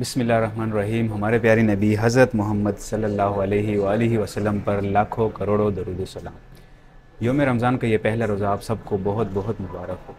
बिसमीम हमारे प्यारे नबी हज़रत मोहम्मद सल्लल्लाहु अलैहि वसल्लम पर लाखों करोड़ों दरुद सलाम। योम रमज़ान का ये पहला रोज़ा आप सबको बहुत बहुत मुबारक हो।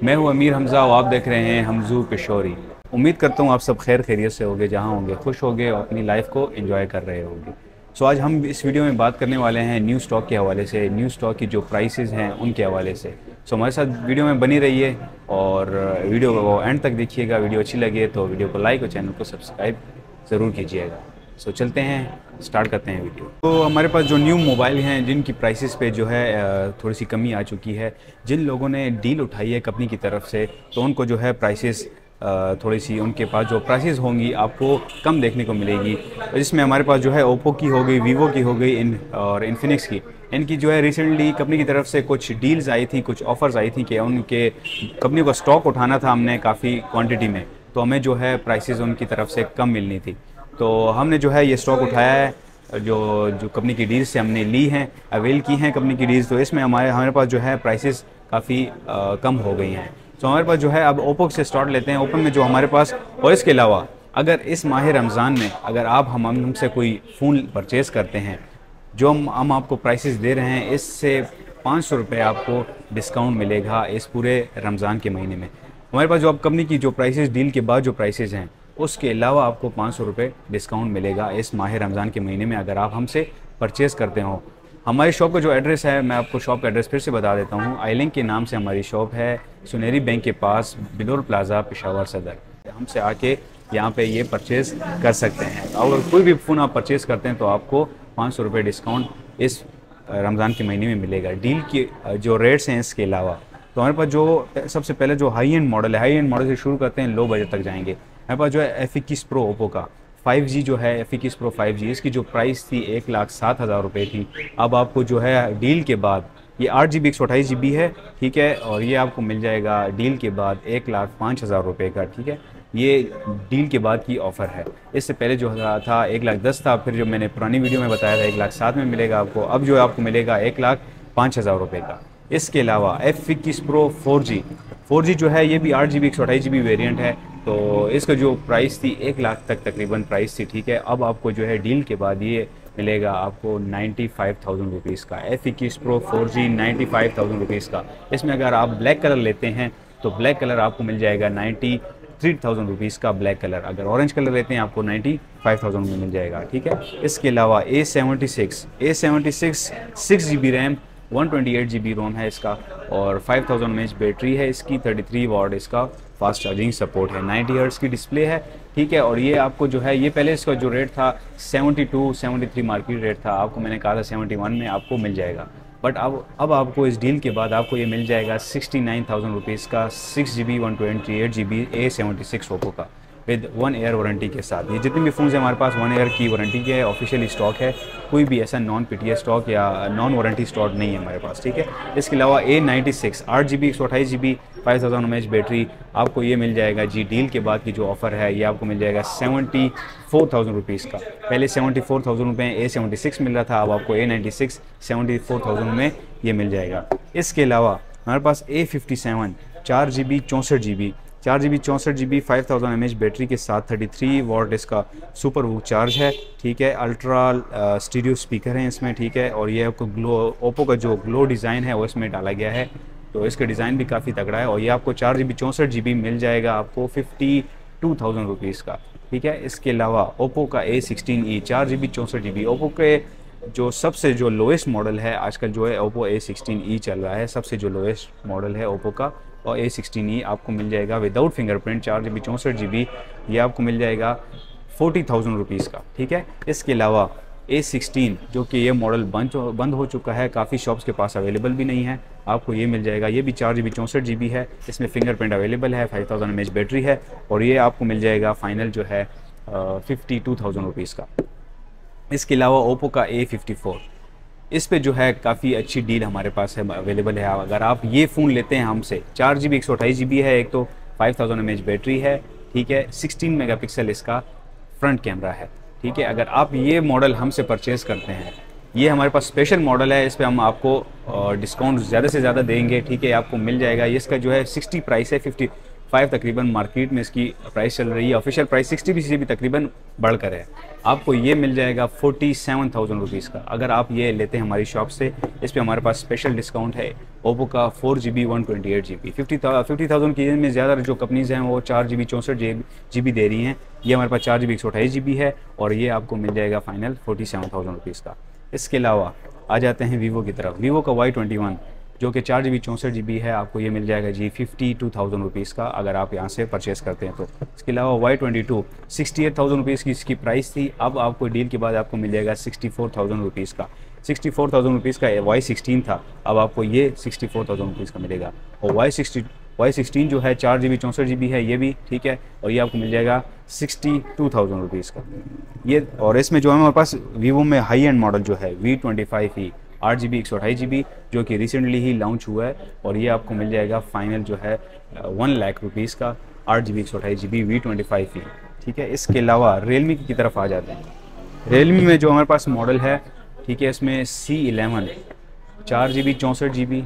मैं हूँ अमीर हमज़ा और आप देख रहे हैं हमजू पेशोरी। उम्मीद करता हूँ आप सब खैर खैरियत से होंगे, जहाँ होंगे, खुश होंगे और अपनी लाइफ को एंजॉय कर रहे होंगे। सो आज हम इस वीडियो में बात करने वाले हैं न्यू स्टॉक के हवाले से। न्यू स्टॉक की जो प्राइसेस हैं उनके हवाले से। सो हमारे साथ वीडियो में बनी रहिए और वीडियो को एंड तक देखिएगा। वीडियो अच्छी लगे तो वीडियो को लाइक और चैनल को सब्सक्राइब ज़रूर कीजिएगा। सो चलते हैं स्टार्ट करते हैं वीडियो तो हमारे पास जो न्यू मोबाइल हैं, जिनकी प्राइसेस पे जो है थोड़ी सी कमी आ चुकी है, जिन लोगों ने डील उठाई है कंपनी की तरफ़ से तो उनको जो है प्राइसेस थोड़ी सी उनके पास जो प्राइसेस होंगी आपको कम देखने को मिलेगी। जिसमें हमारे पास जो है ओप्पो की हो गई वीवो की हो गई, इन, और इन्फिनिक्स की। इनकी जो है रिसेंटली कंपनी की तरफ़ से कुछ डील्स आई थी, कुछ ऑफ़र्स आई थी कि उनके कंपनी का स्टॉक उठाना था हमने काफ़ी क्वांटिटी में। तो हमें जो है प्राइसेस उनकी तरफ़ से कम मिलनी थी। तो हमने जो है ये स्टॉक उठाया है, जो जो कंपनी की डील्स से हमने ली हैं अवेल की हैं कंपनी की डील्स तो इसमें हमारे हमारे पास जो है प्राइसेस काफ़ी कम हो गई हैं। तो हमारे पास जो है, अब ओप्पो से स्टार्ट लेते हैं। ओप्पो में जो हमारे पास, और इसके अलावा, अगर इस माह रमज़ान में, अगर आप हम हमसे कोई फ़ोन परचेज़ करते हैं, जो हम हम आपको प्राइसेस दे रहे हैं, इससे पाँच सौ रुपये आपको डिस्काउंट मिलेगा इस पूरे रमज़ान के महीने में। हमारे पास जो अब कंपनी की जो प्राइसेस डील के बाद जो प्राइसेस हैं, उसके अलावा आपको पाँच सौ रुपये डिस्काउंट मिलेगा इस माह रमज़ान के महीने में, अगर आप हमसे परचेज़ करते हो। हमारी शॉप का जो एड्रेस है, मैं आपको शॉप का एड्रेस फिर से बता देता हूँ। आईलिंग के नाम से हमारी शॉप है सुनेरी बैंक के पास बिलोर प्लाजा, पिशावर सदर। हमसे आके यहाँ पे ये परचेज़ कर सकते हैं। अगर कोई भी फ़ोन आप परचेज़ करते हैं तो आपको पाँच सौ रुपये डिस्काउंट इस रमज़ान के महीने में मिलेगा। डील की जो रेट्स हैं इसके अलावा। तो हमारे पास जो सबसे पहले जो हाई एंड मॉडल है हाई एंड मॉडल से शुरू करते हैं लो बजट तक जाएँगे। हमारे पास जो है एफ़ इक्कीस प्रो ओप्पो का। 5G जो है एफ़ इक्कीस प्रो फाइव इसकी जो प्राइस थी एक लाख सात हज़ार रुपये थी। अब आपको जो है डील के बाद, ये आठ जी बी एक सौ अट्ठाईस जी बी है, ठीक है, और ये आपको मिल जाएगा डील के बाद एक लाख पाँच हज़ार रुपये का, ठीक है। ये डील के बाद की ऑफ़र है। इससे पहले जो था एक लाख दस था, फिर जो मैंने पुरानी वीडियो में बताया था, एक लाख सात में मिलेगा आपको, अब जो आपको मिलेगा एक लाख पाँच हज़ार रुपये का। इसके अलावा एफ़ इक्कीस pro four G four G जो है, ये भी आठ जी बी एक सौ अट्ठाईस जी बी वेरियंट है। तो इसका जो प्राइस थी, एक लाख तक तकरीबन प्राइस थी, ठीक है? अब आपको जो है डील के बाद ये मिलेगा आपको नाइन्टी फाइव थाउज़ेंड रुपीज़ का। एफ़ इक्कीस pro four G ninety five thousand rupees का। इसमें अगर आप ब्लैक कलर लेते हैं तो ब्लैक कलर आपको मिल जाएगा नाइन्टी थ्री थाउज़ेंड रुपीज़ का ब्लैक कलर अगर ऑरेंज कलर लेते हैं, आपको नाइन्टी फाइव थाउज़ेंड में मिल जाएगा, ठीक है? इसके अलावा A seventy six A seventy six six G B RAM one twenty eight G B ROM है इसका और five thousand M H battery है इसकी थर्टी थ्री वार्ड इसका। फास्ट चार्जिंग सपोर्ट है। नाइन्टी हर्ट्स की डिस्प्ले है, ठीक है, और ये आपको जो है, ये पहले इसका जो रेट था seventy two seventy three market rate था। आपको मैंने कहा था सेवेंटी वन में आपको मिल जाएगा। बट अब अब आपको इस डील के बाद आपको ये मिल जाएगा सिक्सटी नाइन थाउज़ेंड रुपीज़ का six G B one twenty eight G B A seventy six Oppo का। विद वन ईयर वारंटी के साथ। ये जितने भी फ़ोन है, हमारे पास वन ईयर की वारंटी के ऑफिशियल स्टॉक है। कोई भी ऐसा नॉन पी स्टॉक या नॉन वारंटी स्टॉक नहीं है हमारे पास, ठीक है? इसके अलावा ए नाइन्टी सिक्स आठ जी बी एक सौ अट्ठाईस G B five thousand M H battery आपको ये मिल जाएगा जी डील के बाद की जो ऑफ़र है, ये आपको मिल जाएगा सेवेंटी फोर थाउज़ेंड रुपीज़ का। पहले सेवेंटी फोर थाउज़ेंड रुपये ए सेवेंटी सिक्स मिल रहा था, अब आपको A ninety six seventy four thousand में ये मिल जाएगा। इसके अलावा हमारे पास ए फिफ्टी सेवन चार जी बी चौंसठ जी बी चार जी बी चौंसठ G B five thousand M H battery के साथ थर्टी थ्री वॉट इसका सुपर वो चार्ज है। ठीक है अल्ट्रा स्टीरियो स्पीकर हैं इसमें, ठीक है, और ये आपको ग्लो ओप्पो का जो ग्लो डिज़ाइन है, वो इसमें डाला गया है। तो इसका डिज़ाइन भी काफ़ी तगड़ा है और ये आपको चार जी बी चौंसठ जी बी मिल जाएगा आपको फिफ्टी टू थाउज़ेंड रुपीज़ का। ठीक है, इसके अलावा ओप्पो का ए सिक्सटीन ई चार जी बी चौंसठ जी बी ओप्पो के जो सबसे जो लोएस्ट मॉडल है, आजकल जो है ओप्पो ए सिक्सटीन ई चल रहा है, सबसे जो लोएस्ट मॉडल है ओप्पो का। और ए सिक्सटीन ई आपको मिल जाएगा विदाउट फिंगरप्रिंट चार जी बी चौंसठ जी बी ये आपको मिल जाएगा फोर्टी थाउज़ेंड रुपीज़ का, ठीक है? इसके अलावा ए सिक्सटीन जो कि ये मॉडल बंद बंद हो चुका है, काफ़ी शॉप्स के पास अवेलेबल भी नहीं है, आपको ये मिल जाएगा, ये भी चार जी बी चौंसठ जी बी है, इसमें फिंगरप्रिंट अवेलेबल है five thousand M H battery है, और ये आपको मिल जाएगा फाइनल जो है फिफ्टी टू थाउज़ेंड रुपीज़ का। इसके अलावा ओप्पो का ए फिफ्टी फोर इस पे जो है काफ़ी अच्छी डील हमारे पास है, अवेलेबल है। अगर आप ये फ़ोन लेते हैं हमसे, चार जी बी एक सौ अट्ठाईस जी बी है, एक तो five thousand M H battery है, ठीक है? सिक्सटीन मेगा पिक्सल इसका फ्रंट कैमरा है, ठीक है? अगर आप ये मॉडल हमसे परचेज़ करते हैं, ये हमारे पास स्पेशल मॉडल है, इस पर हम आपको डिस्काउंट ज़्यादा से ज़्यादा देंगे, ठीक है? आपको मिल जाएगा। इसका जो है सिक्सटी प्राइस है, फिफ्टी फाइव तकरीबन मार्केट में इसकी प्राइस चल रही है। ऑफिशियल प्राइस सिक्सटी बी से भी तकरीबन बढ़कर है। आपको ये मिल जाएगा फोर्टी सेवन थाउज़ेंड रुपीज़ का। अगर आप ये लेते हैं हमारी शॉप से, इस पर हमारे पास स्पेशल डिस्काउंट है। ओप्पो का four G B one twenty eight G B fifty fifty thousand की में ज़्यादा जो कंपनीज़ हैं, वो चार जी बी चौंसठ जी बी दे रही हैं। ये हमारे पास चार जी बी एक सौ अठाईस जी बी है और ये आपको मिल जाएगा final forty seven thousand rupees का। इसके अलावा आ जाते हैं वीवो की तरफ़। वीवो का वाई ट्वेंटी वन जो कि चार जी बी चौंसठ जी बी है, आपको ये मिल जाएगा G fifty two thousand rupees का अगर आप यहाँ से परचेज़ करते हैं तो। इसके अलावा Y twenty two sixty eight thousand rupees की इसकी प्राइस थी, अब आपको डील के बाद आपको मिल जाएगा सिक्सटी फोर थाउज़ेंड रुपीज़ का। सिक्सटी फोर थाउज़ेंड रुपीज़ का वाई सिक्सटीन था, अब आपको ये सिक्सटी फोर थाउज़ेंड रुपीज़ का मिलेगा। और वाई सिक्सटी वाई सिक्सटीन जो है, चार जी बी चौंसठ जी बी है, ये भी ठीक है, और ये आपको मिल जाएगा सिक्सटी टू थाउज़ेंड रुपीज़ का। ये, और इसमें जो है हमारे पास वीवो में हाई एंड मॉडल जो है वी ट्वेंटी फाइव ही आठ जी बी एक सौ अठाई जी बी जो कि रिसेंटली ही लॉन्च हुआ है और ये आपको मिल जाएगा फाइनल जो है वन लाख रुपीज़ का आठ जी बी एक सौ अठाई G B V twenty five ही ठीक है, इसके अलावा रियलमी की तरफ़ आ जाते हैं। रियलमी में जो हमारे पास मॉडल है, ठीक है, इसमें सी इलेवन चार जी बी चौंसठ G B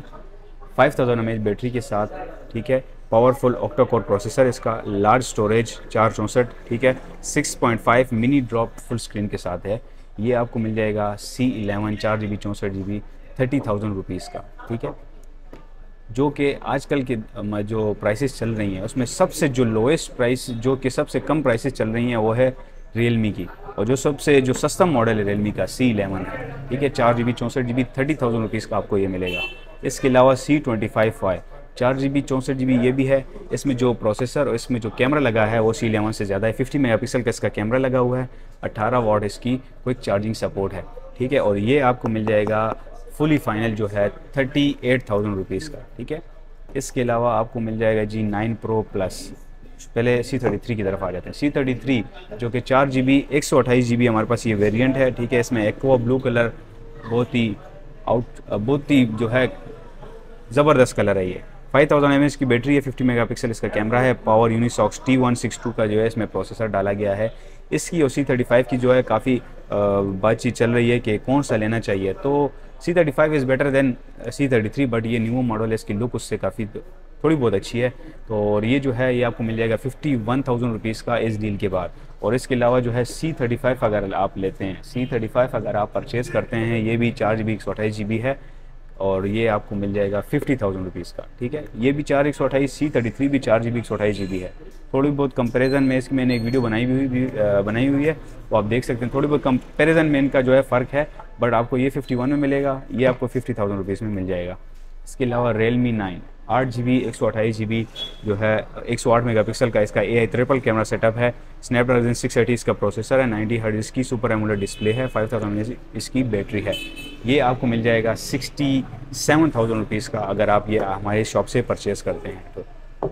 five thousand M H battery के साथ, ठीक है पावरफुल ऑक्टोकोर प्रोसेसर इसका लार्ज स्टोरेज चार चौंसठ, ठीक है 6.5 मिनी ड्रॉप फुल स्क्रीन के साथ है। ये आपको मिल जाएगा सी इलेवन चार जी बी चौंसठ G B thirty thousand rupees का, ठीक है? जो कि आजकल के जो प्राइसेस चल रही हैं, उसमें सबसे जो लोएस्ट प्राइस जो कि सबसे कम प्राइसेस चल रही हैं, वो है रियलमी की। और जो सबसे, जो सस्ता मॉडल है रियलमी का सी इलेवन है ठीक है? चार जी बी चौंसठ G B thirty thousand rupees का आपको ये मिलेगा। इसके अलावा सी ट्वेंटी फाइव वाई चार जी बी चौंसठ जी बी ये भी है। इसमें जो प्रोसेसर और इसमें जो कैमरा लगा है, वो सी से ज़्यादा है। फिफ्टी मेगा पिक्सल का इसका कैमरा लगा हुआ है। अट्ठारह वाट इसकी क्विक चार्जिंग सपोर्ट है। ठीक है? और ये आपको मिल जाएगा फुली फाइनल जो है थर्टी एट थाउज़ेंड रुपीज़ का। ठीक है? इसके अलावा आपको मिल जाएगा जी नाइन प्रो प्लस पहले सी थर्टी थ्री की तरफ़ आ जाते हैं। सी थर्टी थ्री जो कि चार जी बी एक सौ अट्ठाईस जी बी हमारे पास ये वेरिएंट है। ठीक है? इसमें एक्वा ब्लू कलर बहुत ही आउट बहुत ही जो है ज़बरदस्त कलर है ये। फाइव थाउज़ेंड एम की बैटरी है, फिफ्टी मेगा पिक्सल इसका कैमरा है power Unisoc T one six two का जो है, इसमें प्रोसेसर डाला गया है। इसकी और सी थर्टी फाइव की जो है, काफ़ी बातचीत चल रही है कि कौन सा लेना चाहिए। तो C thirty five is better than C thirty three but ये न्यू मॉडल है, इसकी लुक उससे काफ़ी थोड़ी बहुत अच्छी है। तो और ये जो है, ये आपको मिल जाएगा फिफ्टी वन थाउज़ेंड रुपीज़ का इस डील के बाद। और इसके अलावा जो है सी थर्टी फाइव अगर आप लेते हैं सी थर्टी फाइव अगर आप परचेज़ करते हैं, ये भी चार जी बी एक सौ अट्ठाईस जी बी है। और ये आपको मिल जाएगा फिफ्टी थाउज़ेंड रुपीज़ का, ठीक है? ये भी चार एक सौ अट्ठाईस सी थर्टी थ्री भी चार जी बी एक सौ अट्ठाईस जी बी है। थोड़ी बहुत कंपैरिजन में इसकी मैंने एक वीडियो बनाई हुई भी बनाई हुई है, वो आप देख सकते हैं। थोड़ी बहुत कंपैरिजन में इनका जो है फ़र्क है बट आपको ये फिफ्टी वन में मिलेगा, ये आपको फिफ्टी थाउज़ेंड रुपीज़ में मिल जाएगा। इसके अलावा रियल मी नाइन आठ जी बी एक सौ अट्ठाईस जी बी जो है, एक सौ आठ मेगा पिक्सल का इसका A I triple camera setup है। स्नैपड्रैगन सिक्स एटी इसका प्रोसेसर है नाइन्टी हर्ड इसकी सुपर एमुलर डिस्प्ले है फाइव थाउज़ेंड इसकी बैटरी है। ये आपको मिल जाएगा सिक्सटी सेवन थाउज़ेंड रुपीज़ का अगर आप ये हमारे शॉप से परचेज़ करते हैं तो।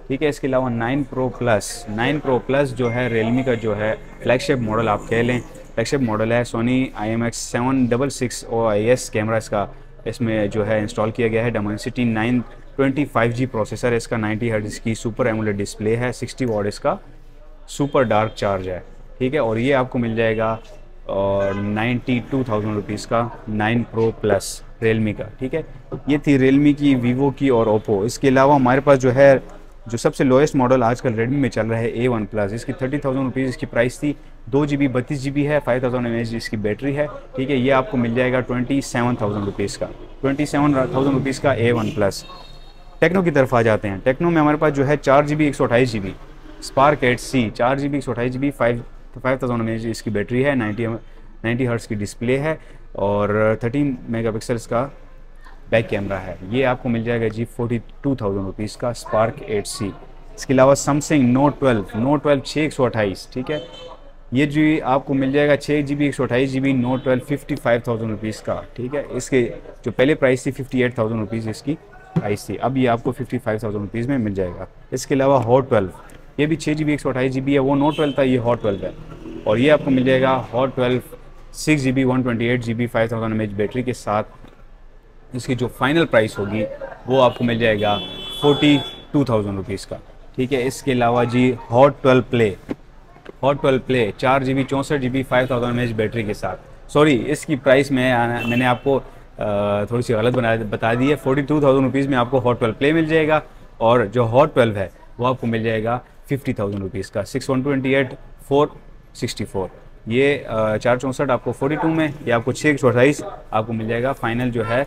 ठीक है, इसके अलावा nine pro plus nine pro plus जो है रियलमी का जो है फ्लैगशिप मॉडल आप कह लें। फ्लैगशिप मॉडल है Sony I M X seven double six O I S camera इसका इसमें जो है इंस्टॉल किया गया है। Dimensity nine twenty five G processor इसका नाइन्टी हर्ट्ज की सुपर एमुलेट डिस्प्ले है सिक्सटी वॉट इसका सुपर डार्क चार्ज है। ठीक है, और ये आपको मिल जाएगा और नाइन्टी टू थाउज़ेंड रुपीज़ का नाइन प्रो प्लस रियलमी का, ठीक है? ये थी रियलमी की वीवो की और ओप्पो इसके अलावा हमारे पास जो है, जो सबसे लोएस्ट मॉडल आजकल रेडमी में चल रहा है ए वन प्लस इसकी थर्टी थाउज़ेंड रुपीज़ इसकी प्राइस थी। दो जी बी बत्तीस जी बी है फाइव थाउज़ेंड एम एच इसकी बैटरी है, ठीक है? ये आपको मिल जाएगा ट्वेंटी सेवन थाउज़ेंड रुपीज़ का। ट्वेंटी सेवन थाउज़ेंड रुपीज़ का ए वन प्लस टेक्नो की तरफ़ आ जाते हैं। टेक्नो में हमारे पास जो है, चार जी बी एक सौ अट्ठाईस G B Spark eight C चार जी बी एक सौ अट्ठाईस G B five five thousand M इसकी बैटरी है नाइन्टी नाइन्टी हर्ट्स की डिस्प्ले है और थर्टीन मेगा पिक्सल का बैक कैमरा है। ये आपको मिल जाएगा G forty two thousand rupees का स्पार्क एट सी इसके अलावा Samsung note twelve note twelve छः एक सौ अट्ठाईस, ठीक है? ये जी आपको मिल जाएगा छः जी बी एक सौ अट्ठाईस G B note twelve fifty five thousand rupees का, ठीक है? इसके जो पहले प्राइस थी फिफ्टी एट थाउज़ेंड रुपीज़ इसकी प्राइस थी अब ये आपको फिफ्टी फाइव थाउज़ेंड रुपीज़ में मिल जाएगा। इसके अलावा हॉट ट्वेल्व ये भी छः जी बी एक सौ अट्ठाईस जी बी है, वो नोट ट्वेल्व था, ये हॉट ट्वेल्व है। और ये आपको मिल जाएगा hot twelve six G B one twenty eight G B five thousand M H battery के साथ। इसकी जो फाइनल प्राइस होगी, वो आपको मिल जाएगा फोर्टी टू थाउज़ेंड रुपीज़ का। ठीक है, इसके अलावा G hot twelve play hot twelve play चार जी बी चौंसठ G B five thousand M H battery के साथ। सॉरी इसकी प्राइस में मैंने आपको थोड़ी सी गलत बना, बता दी है। फोर्टी टू थाउज़ेंड रुपीज़ में आपको हॉट ट्वेल्व प्ले मिल जाएगा और जो हॉट ट्वेल्व है, वो आपको मिल जाएगा फिफ्टी थाउज़ेंड रुपीज़ का six one twenty eight four sixty four ये चार चौंसठ आपको फोर्टी टू में या आपको छः सौ अट्ठाईस आपको मिल जाएगा। फाइनल जो है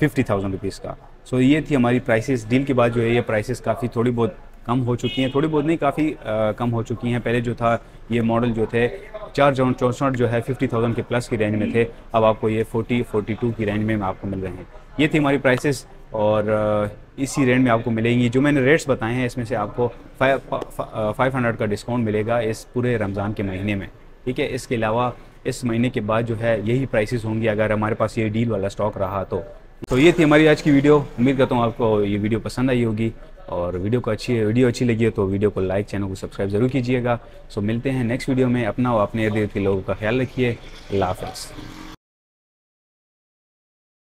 फिफ्टी थाउज़ेंड रुपीज़ का। सो so, ये थी हमारी प्राइसेस डील के बाद जो है ये प्राइसेस काफ़ी थोड़ी बहुत कम हो चुकी हैं। थोड़ी बहुत नहीं काफ़ी कम हो चुकी हैं। पहले जो था ये मॉडल जो थे चार जौन चौंसठ जो है फिफ्टी थाउज़ेंड के प्लस की रेंज में थे। अब आपको ये फोर्टी फोर्टी टू की रेंज में आपको मिल रहे हैं। ये थी हमारी प्राइसेस और इसी रेंज में आपको मिलेंगी। जो मैंने रेट्स बताए हैं, इसमें से आपको फाइव हंड्रेड का डिस्काउंट मिलेगा इस पूरे रमज़ान के महीने में। ठीक है? इसके अलावा इस महीने के बाद जो है, यही प्राइसेस होंगी अगर हमारे पास ये डील वाला स्टॉक रहा तो। तो ये थी हमारी आज की वीडियो उम्मीद करता हूँ आपको ये वीडियो पसंद आई होगी। और वीडियो को अच्छी वीडियो अच्छी लगी है तो वीडियो को लाइक चैनल को सब्सक्राइब ज़रूर कीजिएगा। सो मिलते हैं नेक्स्ट वीडियो में। अपना और अपने इर्द गिर्द के लोगों का ख्याल रखिए। अल्लाह हाफ़